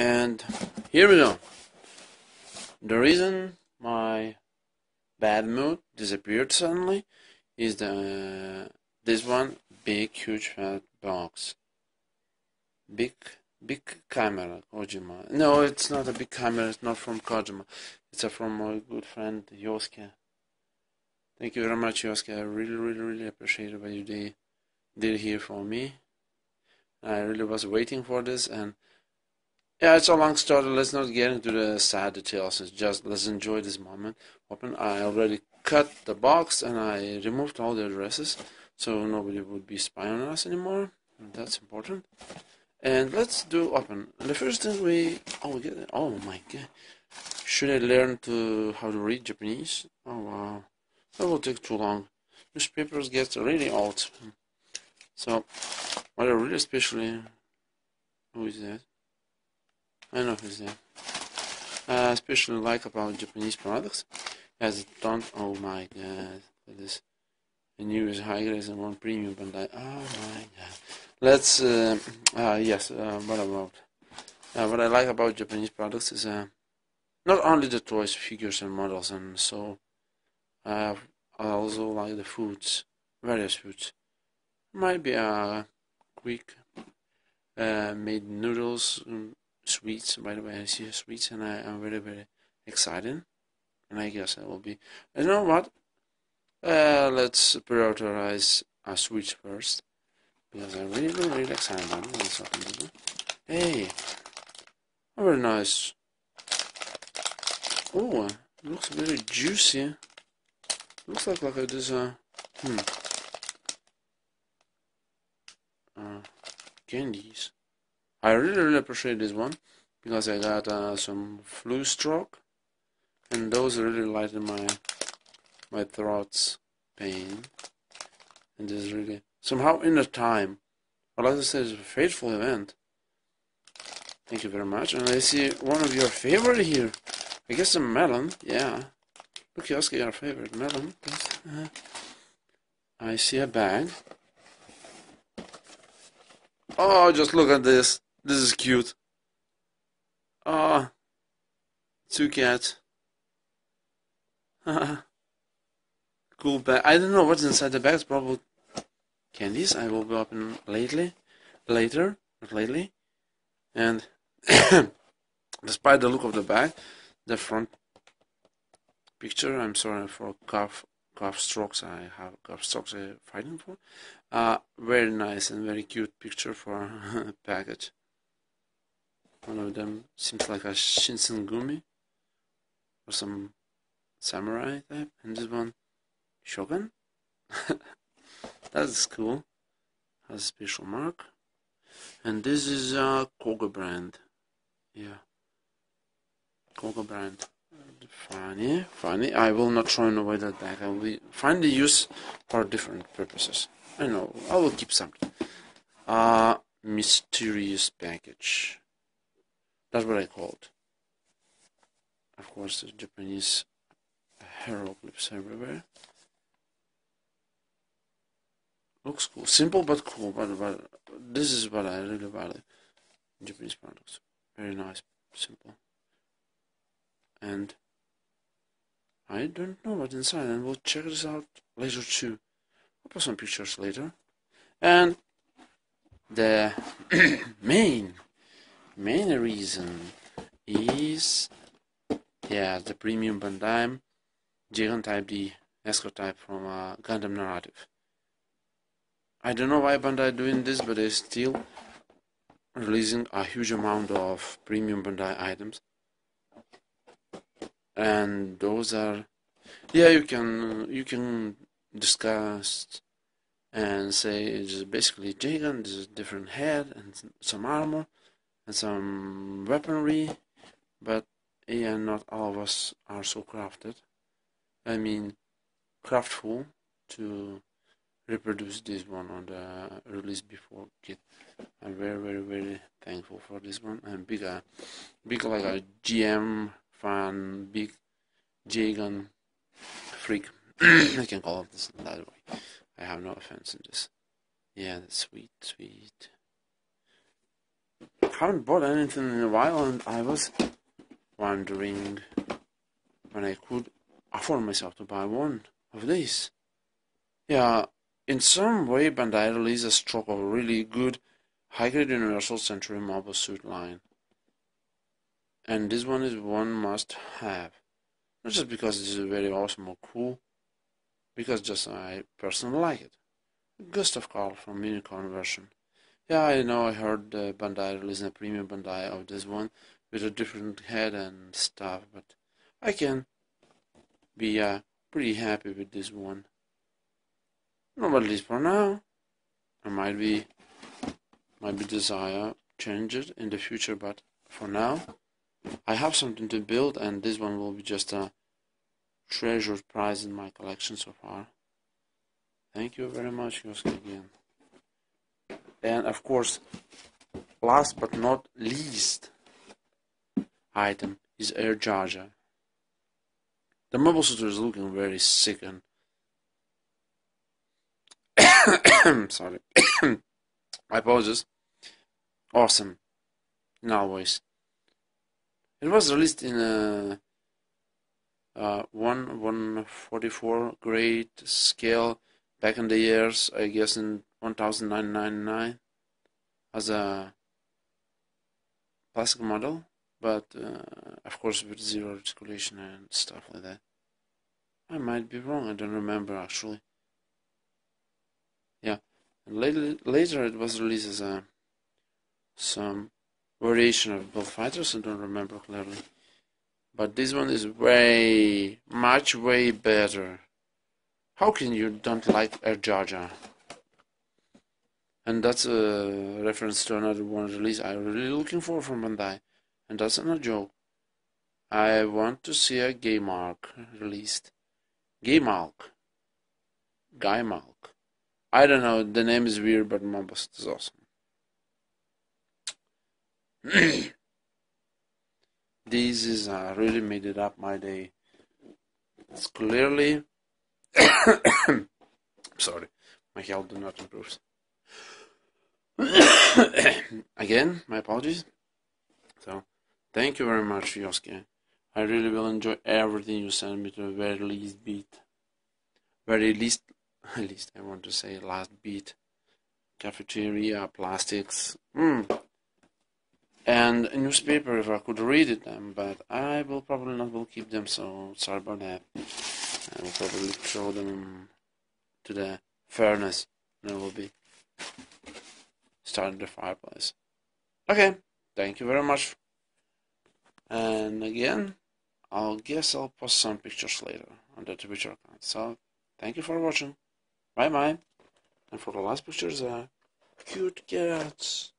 And here we go. The reason my bad mood disappeared suddenly is the this one big huge fat box. Big Bic Camera Kojima. No, it's not a Bic Camera. It's not from Kojima. It's a from my good friend Yosuke. Thank you very much, Yosuke. I really, really, really appreciate what you did, did here for me. I really was waiting for this and yeah, it's a long story. Let's not get into the sad details. It's just let's enjoy this moment. Open. I already cut the box and I removed all the addresses, so nobody would be spying on us anymore. That's important. And let's do open. The first thing we oh we get it. Oh my god. Should I learn to how to read Japanese? Oh wow. That will take too long. Newspapers get really old. So what I really especially who is that? I know who's there. Uh, especially like about Japanese products, as it don't. Oh my god, this a new is high grade and one premium Bandai. Oh my god. Let's. Uh, uh, yes. Uh, what about? Uh, what I like about Japanese products is uh, not only the toys, figures, and models, and so. I also like the foods, various foods. Might be a quick made noodles, um, sweets. By the way, I see sweets, and I am very very excited. And I guess I will be. You know what? Uh, let's prioritize our sweets first because I'm really really, really excited about it. Hey, very nice. Oh, looks very juicy. Looks like like it is a hmm. Uh, candies. I really, really appreciate this one because I got uh, some flu stroke and those really lighten my my throat's pain. And this really somehow in the time well as I said it's a fateful event. Thank you very much. And I see one of your favorite here. I guess a melon. Yeah. Look Yosuke your favorite melon. Uh, I see a bag. Oh just look at this this is cute. Ah, two cats. cool bag. I don't know what's inside the bag. It's probably candies. I will be open lately, later, not lately. And despite the look of the bag, the front picture. I'm sorry for cough cough strokes. I have cough strokes I'm fighting for. Uh, very nice and very cute picture for a package. One of them seems like a Shinsengumi or some samurai type, and this one Shogun. That's cool. Has a special mark. And this is a Koga brand. Yeah. Koga brand. Funny, funny. I will not throw away that bag. I will find the use for different purposes. I know. I will keep something. Uh, mysterious package. That's what I called. Of course, the Japanese hieroglyphs everywhere. Looks cool. Simple but cool. But, but this is what I really value Japanese products. Very nice. Simple. And I don't know what's inside, and we'll check this out later too. I'll put some pictures later. And the main main reason is yeah the premium Bandai Jegan Type D escort type from uh, Gundam Narrative. I don't know why Bandai doing this, but they're still releasing a huge amount of premium Bandai items, and those are yeah you can you can discuss and say it's basically Jegan, there's a different head and some armor and some weaponry, but yeah, not all of us are so crafted. I mean, craftful to reproduce this one on the release before kit. I'm very, very, very thankful for this one. I'm big, uh, big like a GM fan, big Jegan freak. I can call it this that way. I have no offense in this. Yeah, sweet, sweet. Haven't bought anything in a while, and I was wondering when I could afford myself to buy one of these. Yeah, in some way, Bandai released a stroke of really good high-grade Universal Century mobile suit line. And this one is one must have. Not just because it is very awesome or cool, because just I personally like it. Gustav Karl from Unicorn version. Yeah, I know I heard uh, Bandai releasing a premium Bandai of this one with a different head and stuff, but I can be uh, pretty happy with this one. Not at least for now. I might be might be desire change it in the future, but for now I have something to build and this one will be just a treasured prize in my collection so far. Thank you very much, Yosuke again. And of course, last but not least item is Air Jar. The mobile suit is looking very sick and sorry. My apologies. Awesome. In always. It was released in a, a 1 144 grade scale back in the years, I guess in 1999 as a plastic model, but uh, of course with zero articulation and stuff like that. I might be wrong, I don't remember actually. Yeah, and later, later it was released as a some variation of both fighters, I don't remember clearly. But this one is way, much way better. How can you don't like Air Jar? And that's a reference to another one release I'm really looking for from Bandai. And that's not a joke. I want to see a Geymalk released. Geymalk. Guy Malk. I don't know, the name is weird, but Mambas is awesome. this is uh, really made it up my day. It's clearly sorry, my health did not improve. Again, my apologies. So, thank you very much, Yosuke. I really will enjoy everything you send me to the very least beat. Very least, at least I want to say last beat. Cafeteria, plastics, mm. and a newspaper if I could read it but I will probably not will keep them. So sorry about that. I will probably throw them to the furnace and it will be starting the fireplace. Okay, thank you very much. And again, I'll guess I'll post some pictures later on the Twitter account. So, thank you for watching. Bye bye. And for the last pictures, uh, cute cats.